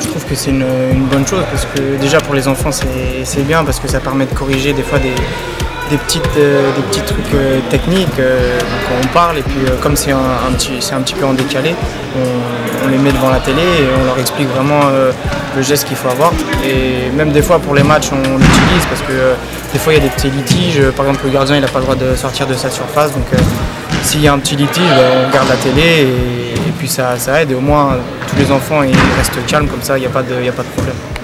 Je trouve que c'est une, bonne chose parce que déjà pour les enfants c'est bien parce que ça permet de corriger des fois des, des petites, euh, des petits trucs euh, techniques. euh, quand on parle et puis euh, comme c'est un, petit, un petit peu en décalé, on, on les met devant la télé et on leur explique vraiment le geste qu'il faut avoir. Et même des fois pour les matchs on l'utilise parce que des fois il y a des petits litiges. Par exemple le gardien il n'a pas le droit de sortir de sa surface donc s'il y a un petit litige ben, on regarde la télé et, puis ça, aide et au moins tous les enfants restent calmes comme ça il n'y a pas de problème.